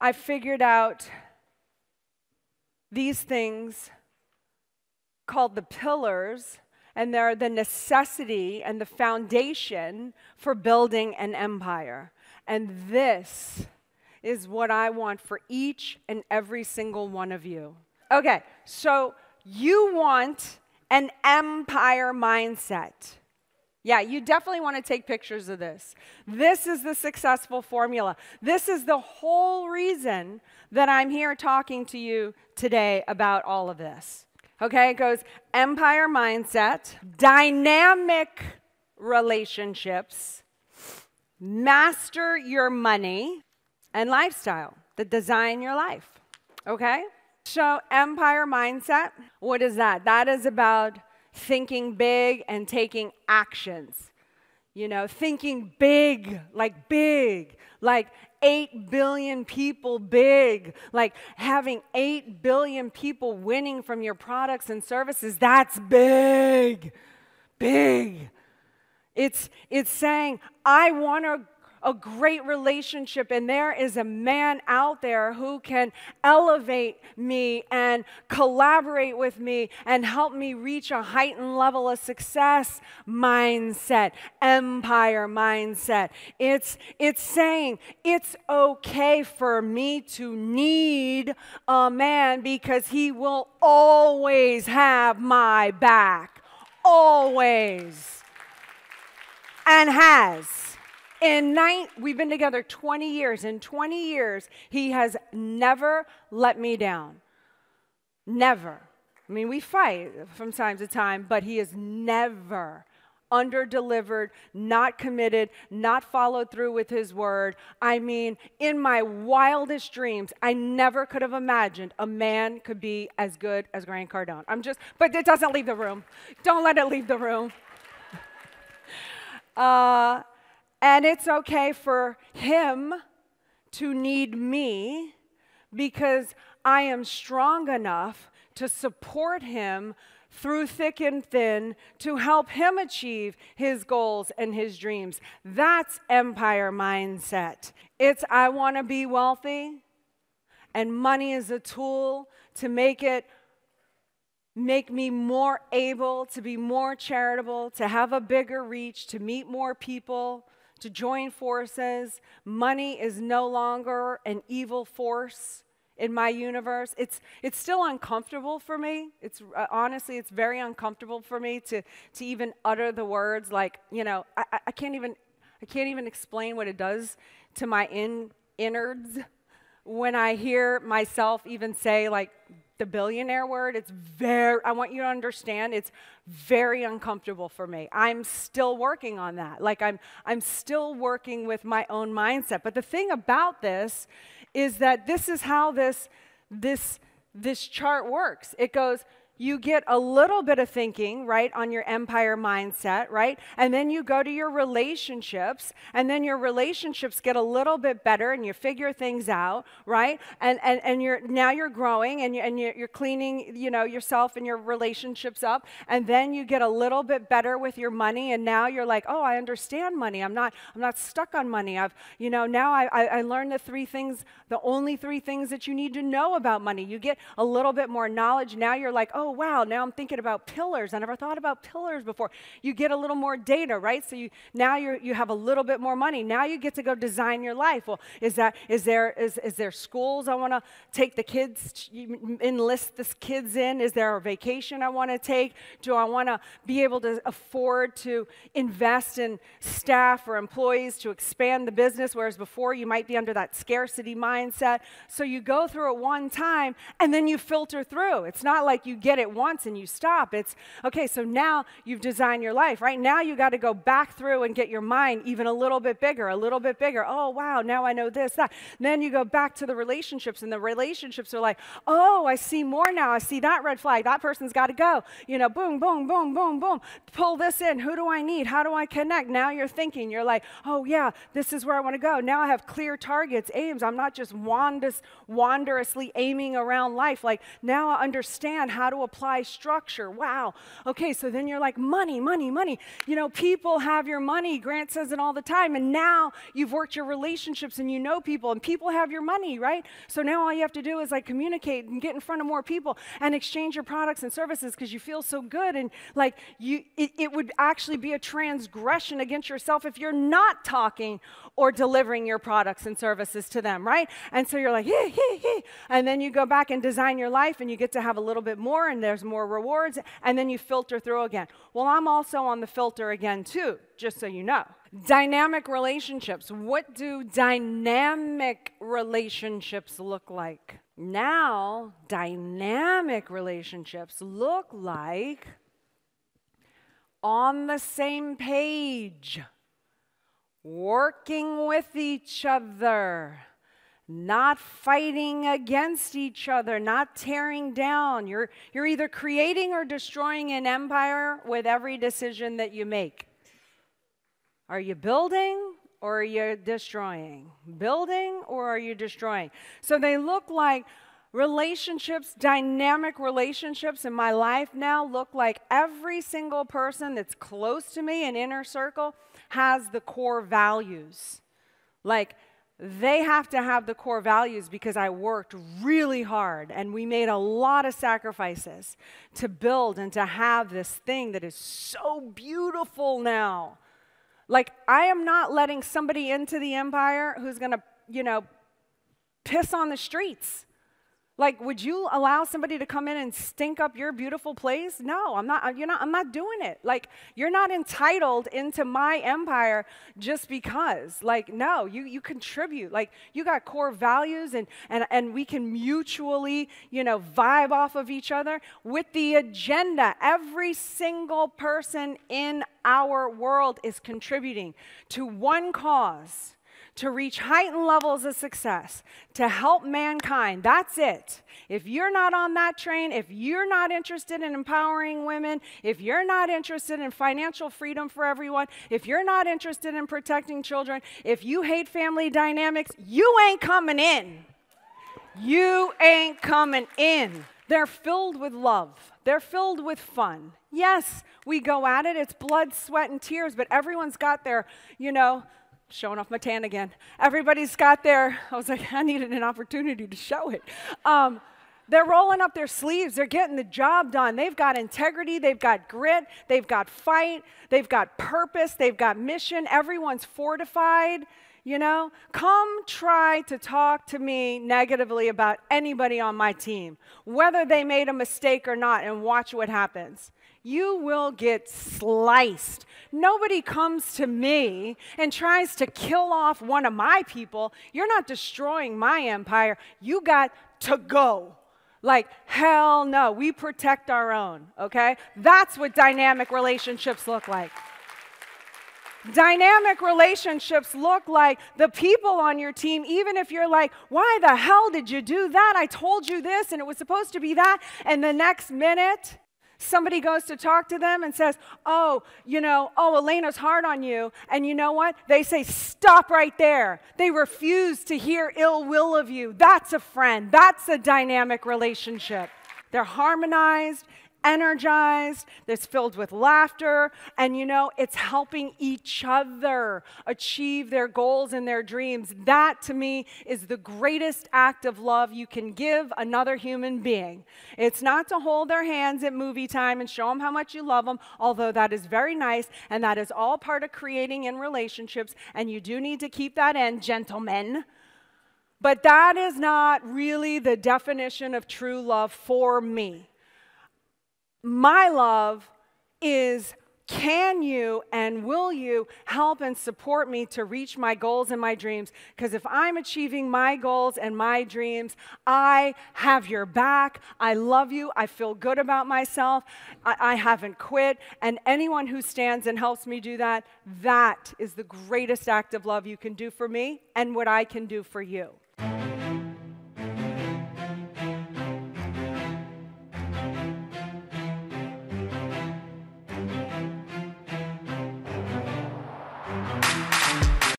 I figured out these things called the pillars, and they're the necessity and the foundation for building an empire. And this is what I want for each and every single one of you. Okay, so you want an empire mindset. Yeah, you definitely want to take pictures of this. This is the successful formula. This is the whole reason that I'm here talking to you today about all of this. Okay, it goes empire mindset, dynamic relationships, master your money, and lifestyle that design your life. Okay? So, empire mindset, what is that? That is about thinking big and taking actions. You know, thinking big, like big, like 8 billion people big, like having 8 billion people winning from your products and services. That's big, big. It's, it's saying, I want to a great relationship, and there is a man out there who can elevate me and collaborate with me and help me reach a heightened level of success mindset, empire mindset. It's, it's saying it's okay for me to need a man because he will always have my back. Always. And has. In nine, we've been together 20 years. In 20 years, he has never let me down. Never. I mean, we fight from time to time, but he has never under delivered, not committed, not followed through with his word. I mean, in my wildest dreams, I never could have imagined a man could be as good as Grant Cardone. I'm just, but it doesn't leave the room. Don't let it leave the room. Uh, and it's okay for him to need me because I am strong enough to support him through thick and thin to help him achieve his goals and his dreams. That's empire mindset. It's I want to be wealthy, and money is a tool to make it make me more able to be more charitable, to have a bigger reach, to meet more people, to join forces. Money is no longer an evil force in my universe. It's, it's still uncomfortable for me. It's uh, honestly, it's very uncomfortable for me to, to even utter the words like, you know, I, I can't even, I can't even explain what it does to my in, innards when I hear myself even say like the billionaire word. It's very, I want you to understand, it's very uncomfortable for me. I'm still working on that. Like I'm, I'm still working with my own mindset. But the thing about this is that this is how this, this, this chart works. It goes, you get a little bit of thinking, right, on your empire mindset, right? And then you go to your relationships, and then your relationships get a little bit better and you figure things out, right? And, and, and you're, now you're growing and, you, and you're cleaning, you know, yourself and your relationships up. And then you get a little bit better with your money. And now you're like, oh, I understand money. I'm not, I'm not stuck on money. I've, you know, now I, I, I learned the three things, the only three things that you need to know about money. You get a little bit more knowledge. Now you're like, oh, oh, wow, now I'm thinking about pillars. I never thought about pillars before. You get a little more data, right? So you now you you have a little bit more money. Now you get to go design your life. Well, is that is there is is there schools I want to take the kids enlist the kids in? Is there a vacation I want to take? Do I want to be able to afford to invest in staff or employees to expand the business whereas before you might be under that scarcity mindset. So you go through it one time and then you filter through. It's not like you get it once and you stop. It's okay, so now you've designed your life, right? Now you got to go back through and get your mind even a little bit bigger, a little bit bigger. Oh, wow, now I know this, that. Then you go back to the relationships, and the relationships are like, oh, I see more now. I see that red flag. That person's got to go. You know, boom, boom, boom, boom, boom. Pull this in. Who do I need? How do I connect? Now you're thinking, you're like, oh, yeah, this is where I want to go. Now I have clear targets, aims. I'm not just wandus, wanderously aiming around life. Like, now I understand how to apply structure. Wow. Okay, so then you're like, money, money, money. You know, people have your money. Grant says it all the time. And now you've worked your relationships and you know people, and people have your money, right? So now all you have to do is like communicate and get in front of more people and exchange your products and services because you feel so good. And like, you, it, it would actually be a transgression against yourself if you're not talking or delivering your products and services to them, right? And so you're like, hee, hee, hee. And then you go back and design your life and you get to have a little bit more and there's more rewards. And then you filter through again. Well, I'm also on the filter again, too, just so you know. Dynamic relationships. What do dynamic relationships look like? Now, dynamic relationships look like on the same page working with each other, not fighting against each other, not tearing down. You're, you're either creating or destroying an empire with every decision that you make. Are you building or are you destroying? Building or are you destroying? So they look like relationships, dynamic relationships in my life now look like every single person that's close to me, an inner circle, has the core values. Like, they have to have the core values because I worked really hard and we made a lot of sacrifices to build and to have this thing that is so beautiful now. Like, I am not letting somebody into the empire who's gonna, you know, piss on the streets. Like, would you allow somebody to come in and stink up your beautiful place? No, I'm not, you're not, I'm not doing it. Like, you're not entitled into my empire just because. Like, no, you, you contribute. Like, you got core values and, and, and we can mutually, you know, vibe off of each other with the agenda. Every single person in our world is contributing to one cause to reach heightened levels of success, to help mankind. That's it. If you're not on that train, if you're not interested in empowering women, if you're not interested in financial freedom for everyone, if you're not interested in protecting children, if you hate family dynamics, you ain't coming in. You ain't coming in. They're filled with love. They're filled with fun. Yes, we go at it. It's blood, sweat, and tears, but everyone's got their, you know, showing off my tan again. Everybody's got their, I was like, I needed an opportunity to show it. Um, they're rolling up their sleeves. They're getting the job done. They've got integrity. They've got grit. They've got fight. They've got purpose. They've got mission. Everyone's fortified. You know, come try to talk to me negatively about anybody on my team, whether they made a mistake or not, and watch what happens you will get sliced. Nobody comes to me and tries to kill off one of my people. You're not destroying my empire. You got to go. Like, hell no. We protect our own, okay? That's what dynamic relationships look like. Dynamic relationships look like the people on your team, even if you're like, why the hell did you do that? I told you this and it was supposed to be that. And the next minute, somebody goes to talk to them and says, Oh, you know, oh, Elena's hard on you. And you know what? They say, Stop right there. They refuse to hear ill will of you. That's a friend, that's a dynamic relationship. They're harmonized energized, that's filled with laughter, and you know, it's helping each other achieve their goals and their dreams. That to me is the greatest act of love you can give another human being. It's not to hold their hands at movie time and show them how much you love them, although that is very nice and that is all part of creating in relationships, and you do need to keep that in, gentlemen. But that is not really the definition of true love for me. My love is can you and will you help and support me to reach my goals and my dreams? Because if I'm achieving my goals and my dreams, I have your back. I love you. I feel good about myself. I, I haven't quit. And anyone who stands and helps me do that, that is the greatest act of love you can do for me and what I can do for you.